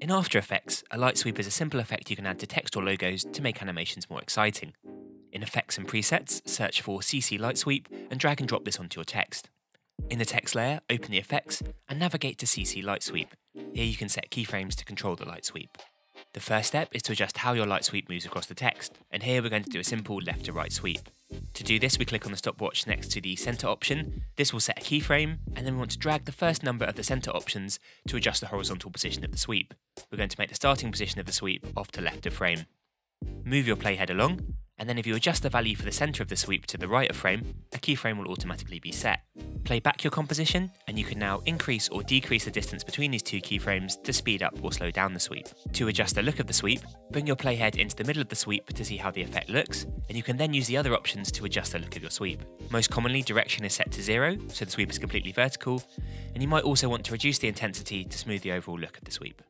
In After Effects, a light sweep is a simple effect you can add to text or logos to make animations more exciting. In Effects and Presets, search for CC Light Sweep and drag and drop this onto your text. In the text layer, open the effects and navigate to CC Light Sweep. Here you can set keyframes to control the light sweep. The first step is to adjust how your light sweep moves across the text, and here we're going to do a simple left to right sweep. To do this, we click on the stopwatch next to the center option. This will set a keyframe, and then we want to drag the first number of the center options to adjust the horizontal position of the sweep. We're going to make the starting position of the sweep off to left of frame. Move your playhead along, and then if you adjust the value for the center of the sweep to the right of frame, a keyframe will automatically be set. Play back your composition, and you can now increase or decrease the distance between these two keyframes to speed up or slow down the sweep. To adjust the look of the sweep, bring your playhead into the middle of the sweep to see how the effect looks, and you can then use the other options to adjust the look of your sweep. Most commonly, direction is set to zero, so the sweep is completely vertical, and you might also want to reduce the intensity to smooth the overall look of the sweep.